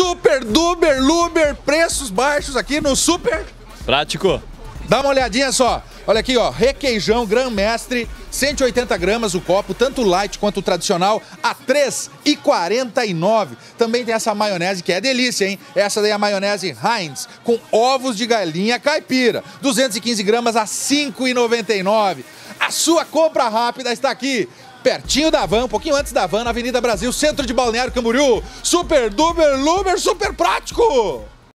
Super Duber Luber, preços baixos aqui no Super. Prático. Dá uma olhadinha só. Olha aqui, ó, requeijão Gran Mestre, 180 gramas o copo, tanto light quanto o tradicional, a R$ 3,49. Também tem essa maionese que é delícia, hein? Essa daí é a maionese Heinz, com ovos de galinha caipira, 215 gramas a R$ 5,99. A sua compra rápida está aqui pertinho da van, um pouquinho antes da van, na Avenida Brasil, centro de Balneário Camboriú. Super Duber Luber, super prático!